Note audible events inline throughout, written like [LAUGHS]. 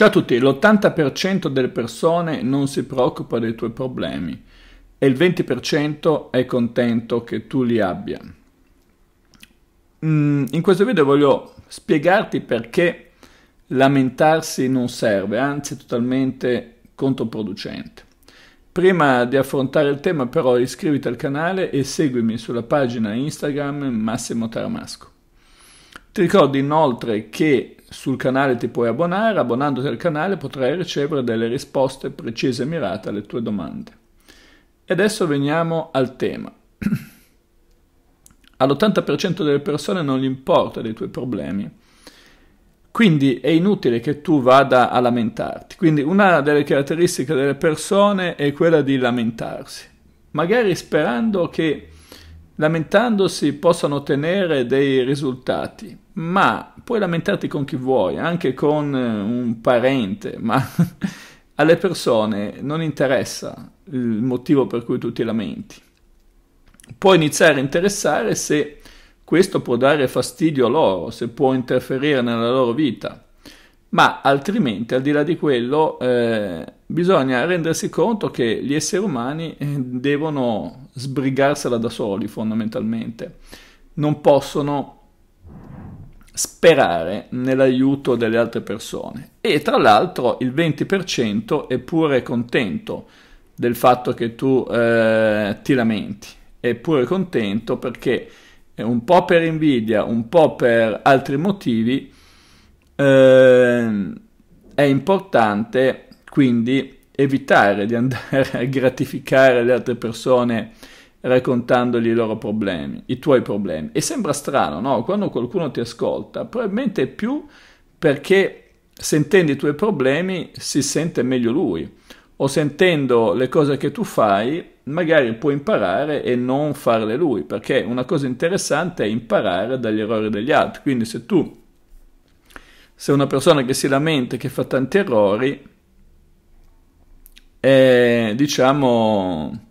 Ciao a tutti, l'80% delle persone non si preoccupa dei tuoi problemi e il 20% è contento che tu li abbia. Mm, in questo video voglio spiegarti perché lamentarsi non serve, anzi è totalmente controproducente. Prima di affrontare il tema però iscriviti al canale e seguimi sulla pagina Instagram Massimo Taramasco. Ti ricordo inoltre che sul canale ti puoi abbonare, abbonandoti al canale potrai ricevere delle risposte precise e mirate alle tue domande. E adesso veniamo al tema. [CLEARS THROAT] All'80% delle persone non gli importa dei tuoi problemi, quindi è inutile che tu vada a lamentarti. Quindi una delle caratteristiche delle persone è quella di lamentarsi, magari sperando che lamentandosi possano ottenere dei risultati, ma puoi lamentarti con chi vuoi, anche con eh, un parente, [LAUGHS] ma alle persone non interessa il motivo per cui tu ti lamenti. Puoi iniziare a interessare se questo può dare fastidio a loro, se può interferire nella loro vita, ma altrimenti, al di là di quello, eh, bisogna rendersi conto che gli esseri umani eh, devono sbrigarsela da soli, fondamentalmente. Non possono sperare nell'aiuto delle altre persone. E tra l'altro il 20% è pure contento del fatto che tu eh, ti lamenti, è pure contento perché un po' per invidia, un po' per altri motivi, eh, è importante quindi evitare di andare a gratificare le altre persone raccontandogli i loro problemi, i tuoi problemi. E sembra strano, no? Quando qualcuno ti ascolta, probabilmente è più perché sentendo i tuoi problemi si sente meglio lui o sentendo le cose che tu fai magari può imparare e non farle lui, perché una cosa interessante è imparare dagli errori degli altri. Quindi se tu sei una persona che si lamenta, che fa tanti errori, eh, diciamo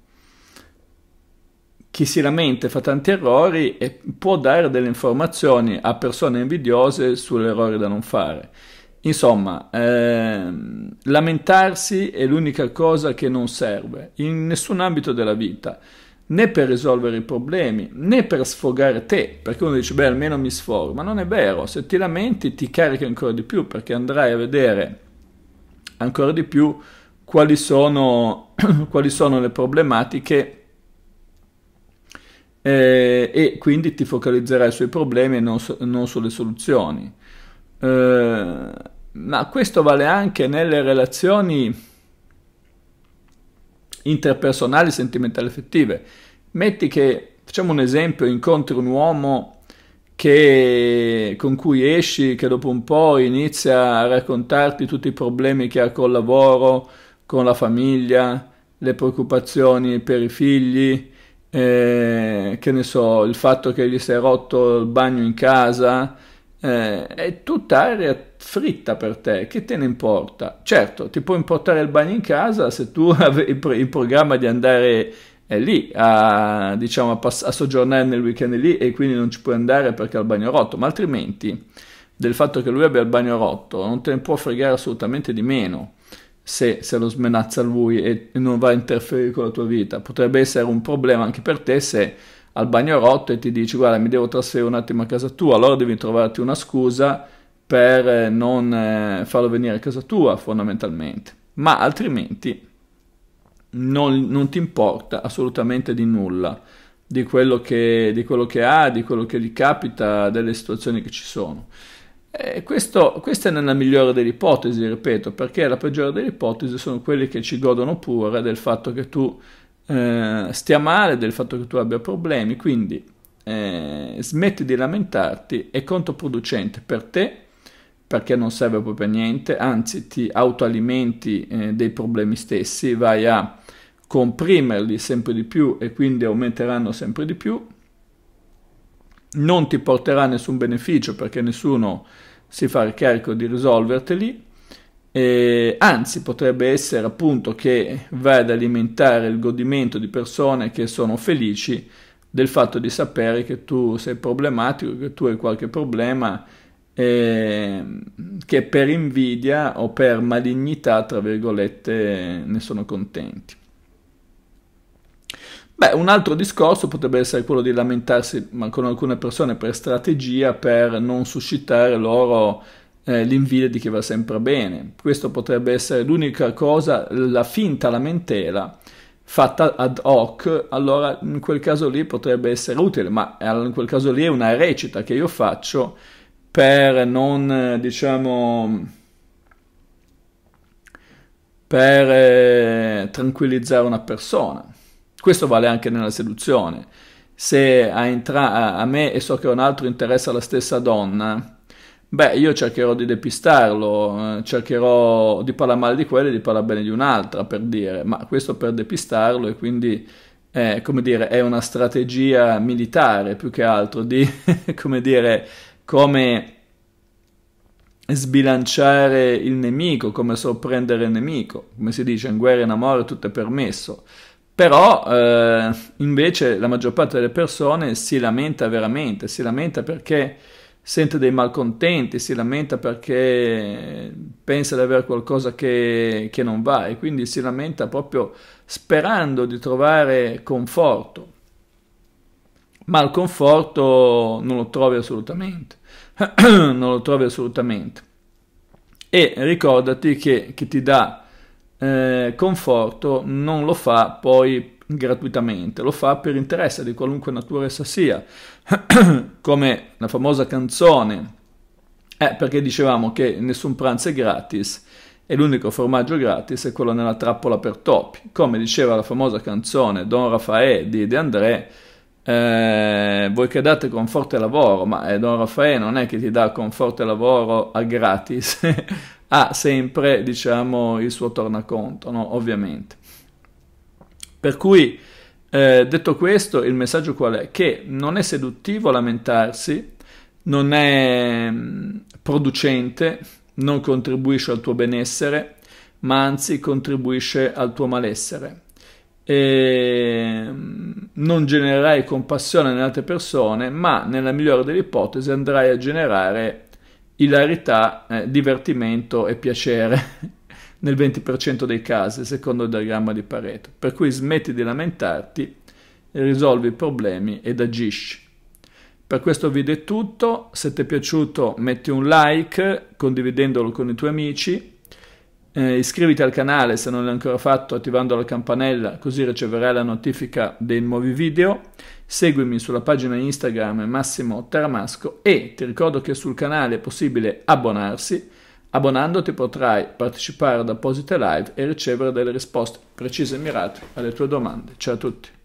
chi si lamenta fa tanti errori e può dare delle informazioni a persone invidiose sull'errore da non fare. Insomma, ehm, lamentarsi è l'unica cosa che non serve in nessun ambito della vita, né per risolvere i problemi, né per sfogare te, perché uno dice, beh, almeno mi sfogo, ma non è vero, se ti lamenti ti carichi ancora di più, perché andrai a vedere ancora di più quali sono, [CLEARS THROAT] quali sono le problematiche eh, e quindi ti focalizzerai sui problemi e non, non sulle soluzioni. Eh, ma questo vale anche nelle relazioni interpersonali, sentimentali, affettive. Metti che, facciamo un esempio, incontri un uomo che, con cui esci, che dopo un po' inizia a raccontarti tutti i problemi che ha col lavoro, con la famiglia, le preoccupazioni per i figli, eh, che ne so, il fatto che gli si è rotto il bagno in casa, eh, è tutta aria fritta per te, che te ne importa? Certo, ti può importare il bagno in casa se tu [LAUGHS] avevi il programma di andare eh, lì a, diciamo, a, pass- a, soggiornare nel weekend lì e quindi non ci puoi andare perché ha il bagno rotto, ma altrimenti del fatto che lui abbia il bagno rotto non te ne può fregare assolutamente di meno se, se, lo smenazza lui e non va a interferire con la tua vita. Potrebbe essere un problema anche per te se al bagno rotto e ti dici guarda mi devo trasferire un attimo a casa tua, allora devi trovarti una scusa per eh, non eh, farlo venire a casa tua fondamentalmente. Ma altrimenti non, non ti importa assolutamente di nulla di quello, che, di quello che ha, di quello che gli capita, delle situazioni che ci sono. Eh, questo, questa è nella migliore delle ipotesi, ripeto, perché la peggiore delle ipotesi sono quelli che ci godono pure del fatto che tu eh, stia male, del fatto che tu abbia problemi, quindi eh, smetti di lamentarti, è controproducente per te perché non serve proprio a niente, anzi ti autoalimenti eh, dei problemi stessi, vai a comprimerli sempre di più e quindi aumenteranno sempre di più non ti porterà nessun beneficio perché nessuno si fa carico di risolverteli, e anzi potrebbe essere appunto che vai ad alimentare il godimento di persone che sono felici del fatto di sapere che tu sei problematico, che tu hai qualche problema eh, che per invidia o per malignità, tra virgolette, ne sono contenti. Beh, un altro discorso potrebbe essere quello di lamentarsi con alcune persone per strategia per non suscitare loro eh, l'invidia di chi va sempre bene. Questo potrebbe essere l'unica cosa, la finta lamentela fatta ad hoc, allora in quel caso lì potrebbe essere utile, ma in quel caso lì è una recita che io faccio per non, diciamo, per eh, tranquillizzare una persona. Questo vale anche nella seduzione. Se a, entra- a me e so che un altro interessa la stessa donna, beh, io cercherò di depistarlo, eh, cercherò di parlare male di quello e di parlare bene di un'altra, per dire, ma questo per depistarlo e quindi, eh, come dire, è una strategia militare più che altro di, [LAUGHS] come dire, come sbilanciare il nemico, come sorprendere il nemico, come si dice, in guerra e in amore tutto è permesso. Però eh, invece la maggior parte delle persone si lamenta veramente, si lamenta perché sente dei malcontenti, si lamenta perché pensa di avere qualcosa che, che non va e quindi si lamenta proprio sperando di trovare conforto ma il conforto non lo trovi assolutamente, [CLEARS THROAT] non lo trovi assolutamente. E ricordati che chi ti dà eh, conforto non lo fa poi gratuitamente, lo fa per interesse di qualunque natura essa sia, [CLEARS THROAT] come la famosa canzone, eh, perché dicevamo che nessun pranzo è gratis e l'unico formaggio gratis è quello nella trappola per topi, come diceva la famosa canzone Don Raffaele di De André, eh, voi che date conforto e lavoro, ma eh, Don Raffaele non è che ti dà conforto e lavoro a gratis, [LAUGHS] ha sempre, diciamo, il suo tornaconto, no? ovviamente. Per cui, eh, detto questo, il messaggio qual è? Che non è seduttivo lamentarsi, non è mm, producente, non contribuisce al tuo benessere, ma anzi contribuisce al tuo malessere e mm, non genererai compassione nelle altre persone, ma nella migliore delle ipotesi andrai a generare ilarità, eh, divertimento e piacere [LAUGHS] nel 20% dei casi, secondo il diagramma di Pareto. Per cui smetti di lamentarti, risolvi i problemi ed agisci. Per questo video è tutto, se ti è piaciuto metti un like condividendolo con i tuoi amici eh, iscriviti al canale se non l'hai ancora fatto attivando la campanella così riceverai la notifica dei nuovi video. Seguimi sulla pagina Instagram Massimo Teramasco e ti ricordo che sul canale è possibile abbonarsi. Abbonandoti potrai partecipare ad apposite live e ricevere delle risposte precise e mirate alle tue domande. Ciao a tutti.